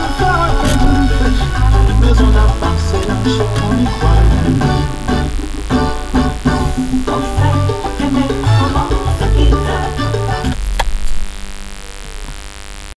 se faire un de Mais on a passé on y croit.